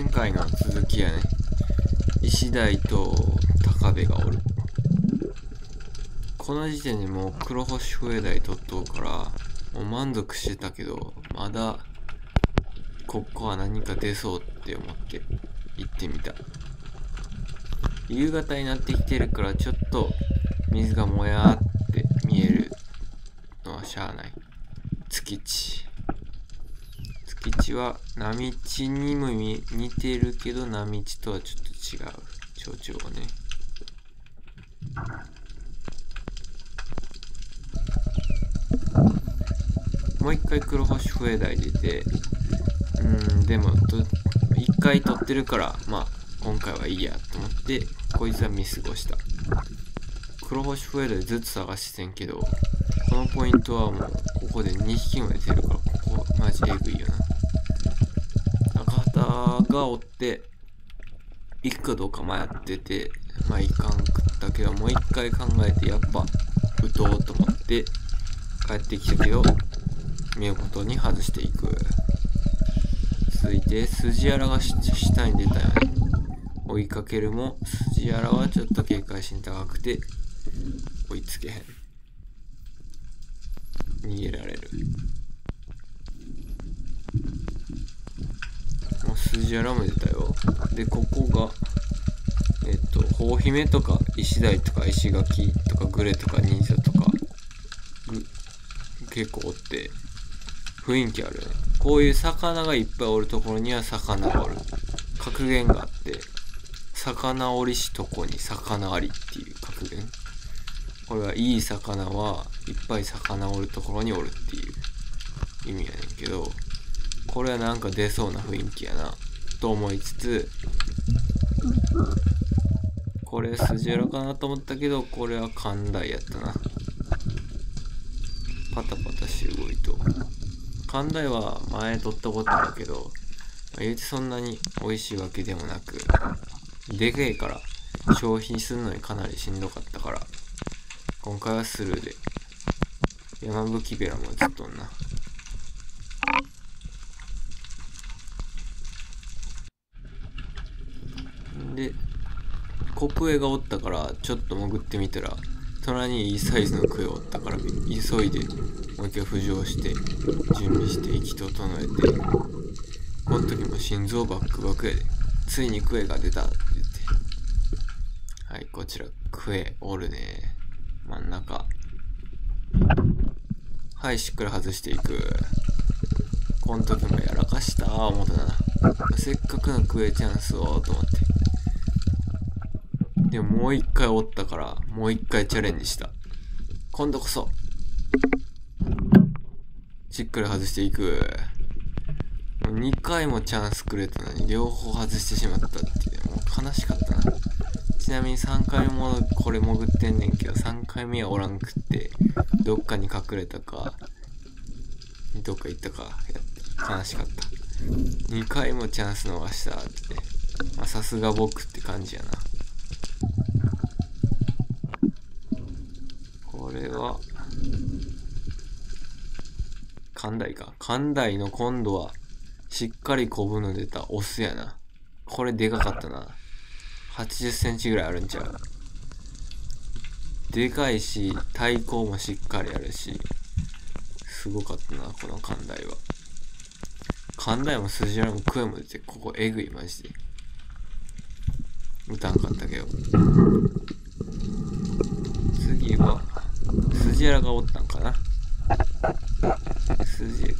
前回の続きやね。石台と高部がおる。この時点でもう黒星笛台取っとうからもう満足してたけどまだここは何か出そうって思って行ってみた。夕方になってきてるからちょっと水がもやーって見えるのはしゃあない。月地。月地は波地にも似てるけど波地とはちょっと違う。象徴がね。もう一回黒星笛台出てうんでも一回取ってるからまあ今回はいいやと思ってこいつは見過ごした。黒星笛台ずっと探してんけどこのポイントはもうここで2匹まで出るからここマジエグいよな。がおって行くかどうか迷っててまあいかんくったけどもう一回考えてやっぱ打とうと思って帰ってきたけど見事に外していく。続いて筋荒が下に出たよね。追いかけるも筋荒はちょっと警戒心高くて追いつけへん。逃げられる。もう筋荒も出たよ。でここがえっと頬姫とか石鯛とか石垣とかグレとか忍者とか結構おって雰囲気あるね。こういう魚がいっぱいおるところには魚がおる。格言があって魚おりしとこに魚ありっていう格言。これはいい魚はいっぱい魚おるところにおるっていう意味やねんけどこれはなんか出そうな雰囲気やな。と思いつつこれ筋裏かなと思ったけどこれは寛大やったな。パタパタして動いと。寛大は前取ったことあるけど言うてそんなに美味しいわけでもなくでけえから消費するのにかなりしんどかったから今回はスルーで。山吹ベラもずっとんな。でコクエがおったからちょっと潜ってみたら隣にいいサイズのクエおったから急いでもう一回浮上して準備して息整えてこの時も心臓バックバックやで。ついにクエが出たって言って。はいこちらクエおるね。真ん中。はいしっかり外していく。この時もやらかした思ったな。せっかくのクエチャンスをと思って。でももう一回おったからもう一回チャレンジした。今度こそ。しっかり外していく。もう2回もチャンスくれたのに両方外してしまったっていう。もう悲しかったな。ちなみに3回もこれ潜ってんねんけど3回目はおらんくってどっかに隠れたかどっか行ったかやって悲しかった。2回もチャンス逃したって。まさすが僕って感じやなこれは寛大か。寛大の今度はしっかりコブの出たオスやな。これでかかったな。80センチぐらいあるんちゃう。でかいし対抗もしっかりあるし。すごかったなこの寛大は。寛大も筋荒もクエも出てここえぐいマジで。打たんかったけど。次は筋荒がおったんかな。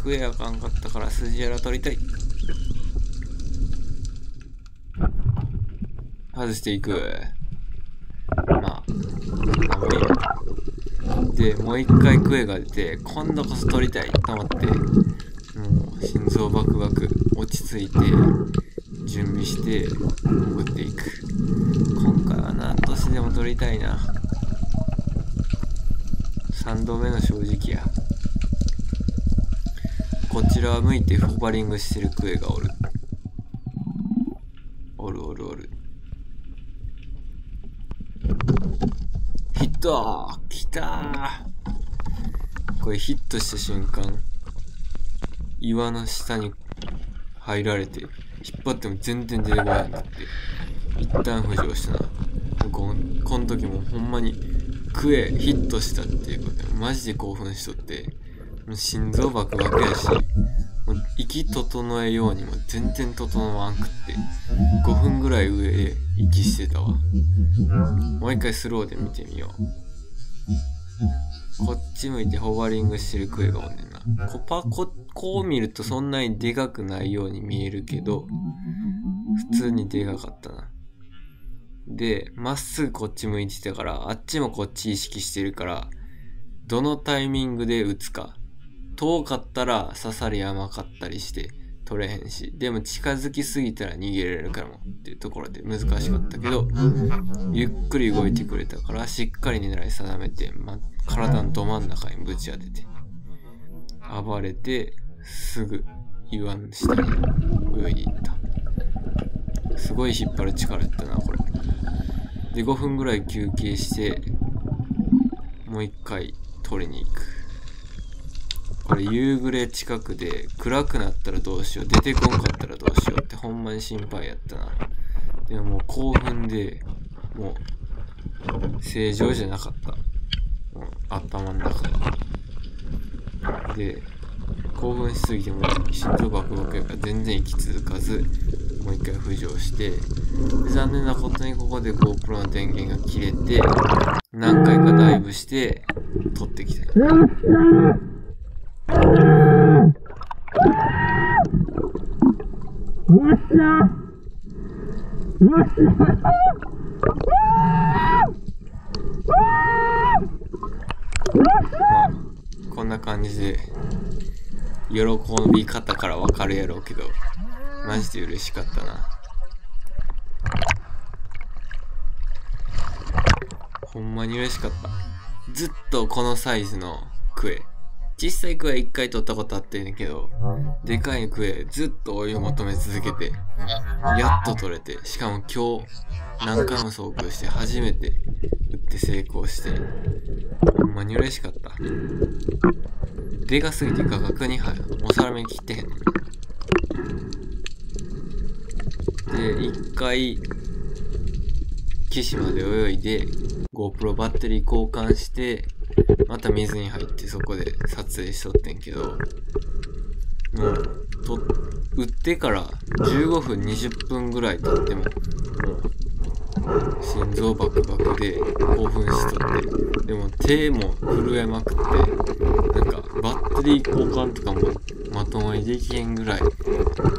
筋クエあかんかったから筋荒取りたい。外していく。まあダメやでもう一回クエが出て今度こそ取りたいと思ってもう心臓バクバク落ち着いて準備して潜っていく。今回は何としてでも取りたいな。3度目の正直や。こちらは向いてホバリングしてるクエがおる。おるおるおる。ヒット!きたー。これヒットした瞬間岩の下に入られて引っ張っても全然出てこないんだって。一旦浮上したな。ここの時もほんまにクエヒットしたっていうことでマジで興奮しとって。心臓バクバクやしもう息整えようにも全然整わんくって5分ぐらい上で息してたわ。もう一回スローで見てみよう。こっち向いてホバリングしてるクエがおんねんな。こパここう見るとそんなにでかくないように見えるけど普通にでかかったな。で、まっすぐこっち向いてたから、あっちもこっち意識してるから、どのタイミングで打つか。遠かったら刺さり甘かったりして取れへんし、でも近づきすぎたら逃げれるからもっていうところで難しかったけど、ゆっくり動いてくれたから、しっかり狙い定めて、ま、体のど真ん中にぶち当てて、暴れて、すぐ岩の下に泳いでいった。すごい引っ張る力やったな、これ。で、5分ぐらい休憩して、もう一回取りに行く。これ夕暮れ近くで暗くなったらどうしよう、出てこんかったらどうしようってほんまに心配やったな。でももう興奮で、もう正常じゃなかった。もう頭の中が。で、興奮しすぎても心臓バクバクやから全然息続かず、もう一回浮上して、残念なことにここで GoPro の電源が切れて、何回かダイブして、撮ってきた。まあ、こんな感じで、喜び方からわかるやろうけど、マジで嬉しかったな。ほんまに嬉しかった。ずっとこのサイズのクエ。小さいクエ一回取ったことあってんねんけど、でかいクエずっと追い求め続けて、やっと取れて、しかも今日何回も遭遇して初めて打って成功して、ほんまに嬉しかった。でかすぎて画角に入る。お皿目切ってへんねん。で、一回、岸まで泳いで、GoPro バッテリー交換して、また水に入ってそこで撮影しとってんけど、もう、と、売ってから15分20分ぐらい経っても、もう、心臓バクバクで興奮しとって、でも手も震えまくって、なんかバッテリー交換とかもまともにできへんぐらい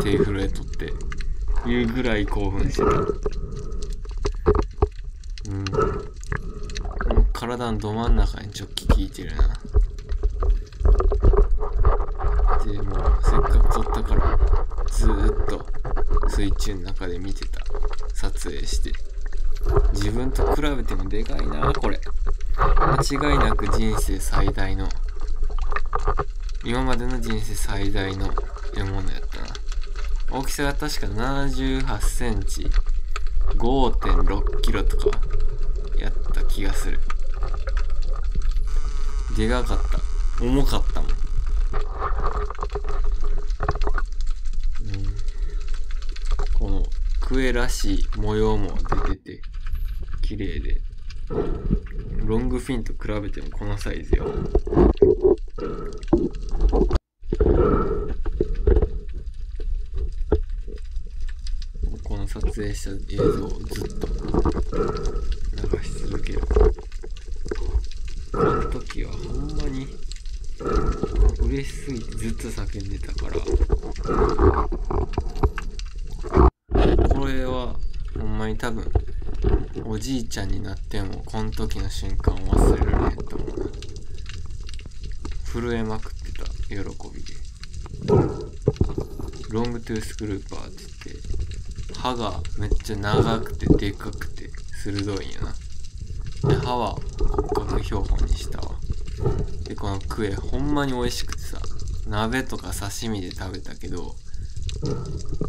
手震えとって、いうぐらい興奮してた。うん。もう体のど真ん中にジョッキ効いてるな。で、もうせっかく撮ったから、ずーっと水中の中で見てた。撮影して。自分と比べてもでかいな、これ。間違いなく人生最大の、今までの人生最大の獲物やったな。大きさが確か78センチ、5.6キロとかやった気がする。でかかった。重かったもん。うん。このクエらしい模様も出てて、綺麗で。ロングフィンと比べてもこのサイズよこの。撮影した映像をずっと流し続ける時は。ほんまに。嬉しすぎてずっと叫んでたから。これはほんまに多分おじいちゃんになってもこの時の瞬間を忘れられへんと思う震えまくってた喜びで。ロングトゥースクルーパーって言って歯がめっちゃ長くてでかくて鋭いんやな。で、歯は骨格標本にしたわ。で、このクエほんまに美味しくてさ、鍋とか刺身で食べたけど、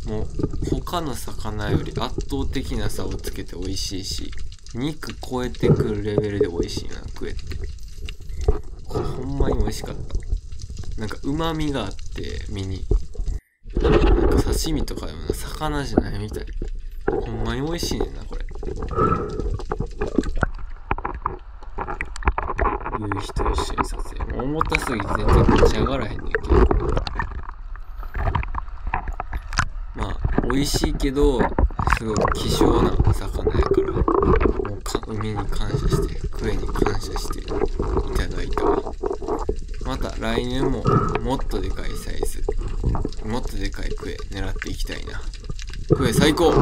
もう他の魚より圧倒的な差をつけて美味しいし、肉超えてくるレベルで美味しいな、クエってこれ。ほんまに美味しかった。なんか旨味があって、身に。なんか刺身とかでもな、魚じゃないみたい。ほんまに美味しいねんなこれ夕日と一緒に撮影もう重たすぎて全然持ち上がらへんねんけど。まあ美味しいけどすごい希少な魚やからもうか海に感謝してクエに感謝していただいたわ。また来年ももっとでかいサイズもっとでかいクエ狙っていきたいな。クエ最高！